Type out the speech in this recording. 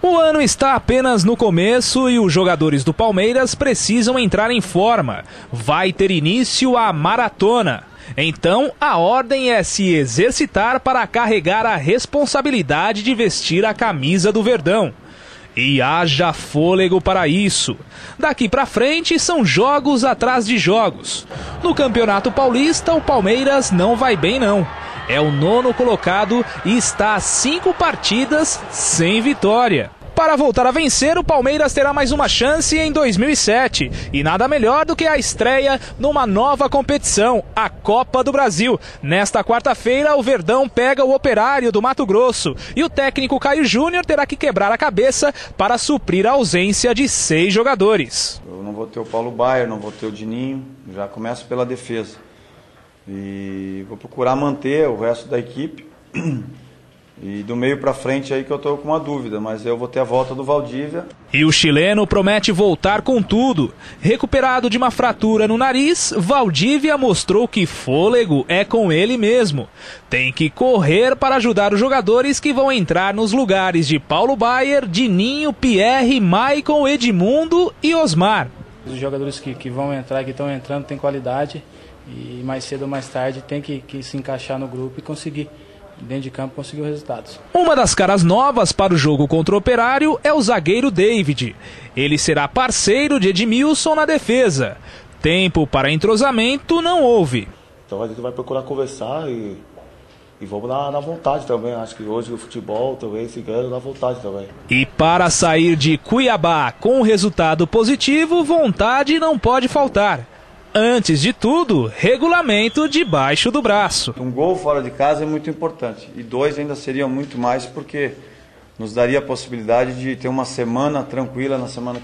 O ano está apenas no começo e os jogadores do Palmeiras precisam entrar em forma. Vai ter início a maratona. Então, a ordem é se exercitar para carregar a responsabilidade de vestir a camisa do Verdão. E haja fôlego para isso. Daqui para frente são jogos atrás de jogos. No Campeonato Paulista, o Palmeiras não vai bem não é o nono colocado e está a cinco partidas sem vitória. Para voltar a vencer, o Palmeiras terá mais uma chance em 2007. E nada melhor do que a estreia numa nova competição, a Copa do Brasil. Nesta quarta-feira, o Verdão pega o Operário do Mato Grosso. E o técnico Caio Júnior terá que quebrar a cabeça para suprir a ausência de seis jogadores. Eu não vou ter o Paulo Baier, não vou ter o Dininho. Já começo pela defesa. E vou procurar manter o resto da equipe. E do meio para frente aí que eu estou com uma dúvida, mas eu vou ter a volta do Valdívia. E o chileno promete voltar com tudo. Recuperado de uma fratura no nariz, Valdívia mostrou que fôlego é com ele mesmo. Tem que correr para ajudar os jogadores que vão entrar nos lugares de Paulo Baier, Dininho, Pierre, Maicon, Edmundo e Osmar. Os jogadores que, que vão entrar, que estão entrando, têm qualidade e mais cedo ou mais tarde tem que, que se encaixar no grupo e conseguir dentro de campo conseguir resultados. Uma das caras novas para o jogo contra o Operário é o zagueiro David. Ele será parceiro de Edmilson na defesa. Tempo para entrosamento não houve. Então a gente vai procurar conversar e, e vamos na, na vontade também. Acho que hoje o futebol também se ganha na vontade também. E para sair de Cuiabá com um resultado positivo, vontade não pode faltar. Antes de tudo, regulamento debaixo do braço. Um gol fora de casa é muito importante. E dois ainda seriam muito mais porque nos daria a possibilidade de ter uma semana tranquila na semana que